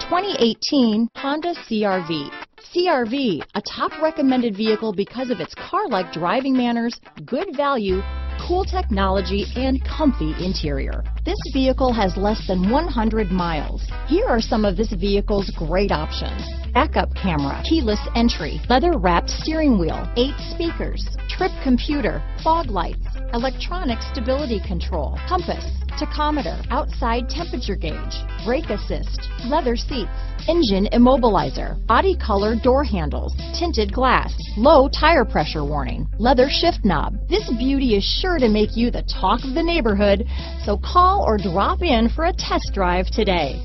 2018 Honda CRV. CRV, a top recommended vehicle because of its car-like driving manners, good value, cool technology, and comfy interior. This vehicle has less than 100 miles. Here are some of this vehicle's great options. Backup camera, keyless entry, leather wrapped steering wheel, eight speakers, trip computer, fog lights, electronic stability control, compass, tachometer, outside temperature gauge, brake assist, leather seats, engine immobilizer, body color door handles, tinted glass, low tire pressure warning, leather shift knob. This beauty is sure to make you the talk of the neighborhood, so call or drop in for a test drive today.